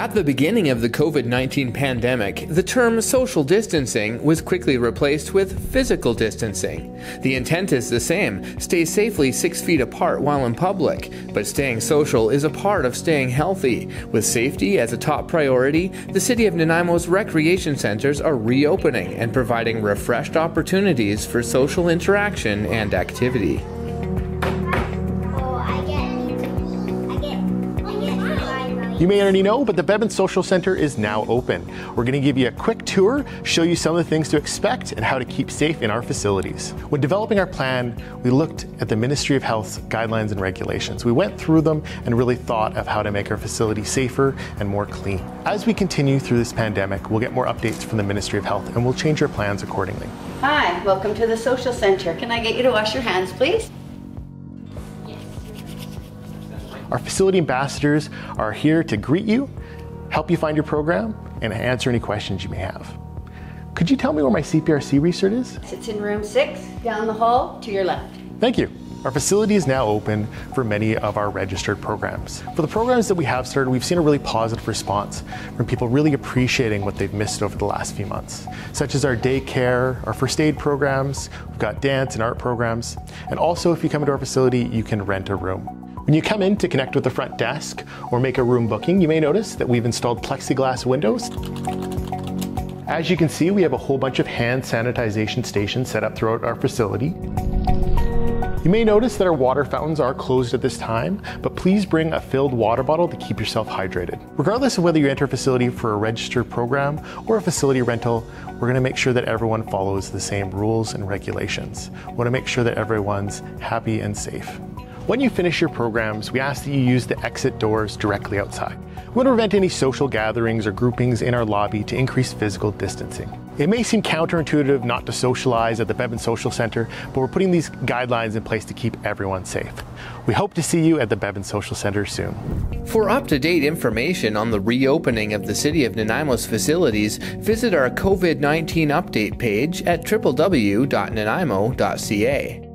At the beginning of the COVID 19 pandemic, the term social distancing was quickly replaced with physical distancing. The intent is the same stay safely six feet apart while in public, but staying social is a part of staying healthy. With safety as a top priority, the City of Nanaimo's recreation centers are reopening and providing refreshed opportunities for social interaction and activity. You may already know, but the Beban Social Center is now open. We're going to give you a quick tour, show you some of the things to expect, and how to keep safe in our facilities. When developing our plan, we looked at the Ministry of Health's guidelines and regulations. We went through them and really thought of how to make our facility safer and more clean. As we continue through this pandemic, we'll get more updates from the Ministry of Health and we'll change our plans accordingly. Hi, welcome to the Social Center. Can I get you to wash your hands, please? Our facility ambassadors are here to greet you, help you find your program, and answer any questions you may have. Could you tell me where my CPRC recert is? It's in room six, down the hall to your left. Thank you. Our facility is now open for many of our registered programs. For the programs that we have started, we've seen a really positive response from people really appreciating what they've missed over the last few months, such as our daycare, our first aid programs, we've got dance and art programs, and also if you come into our facility, you can rent a room. When you come in to connect with the front desk or make a room booking, you may notice that we've installed plexiglass windows. As you can see, we have a whole bunch of hand sanitization stations set up throughout our facility. You may notice that our water fountains are closed at this time, but please bring a filled water bottle to keep yourself hydrated. Regardless of whether you enter a facility for a registered program or a facility rental, we're going to make sure that everyone follows the same rules and regulations. We want to make sure that everyone's happy and safe. When you finish your programs, we ask that you use the exit doors directly outside. We want to prevent any social gatherings or groupings in our lobby to increase physical distancing. It may seem counterintuitive not to socialize at the Beban Social Center, but we're putting these guidelines in place to keep everyone safe. We hope to see you at the Beban Social Center soon. For up to date information on the reopening of the City of Nanaimo's facilities, visit our COVID 19 update page at www.nanaimo.ca.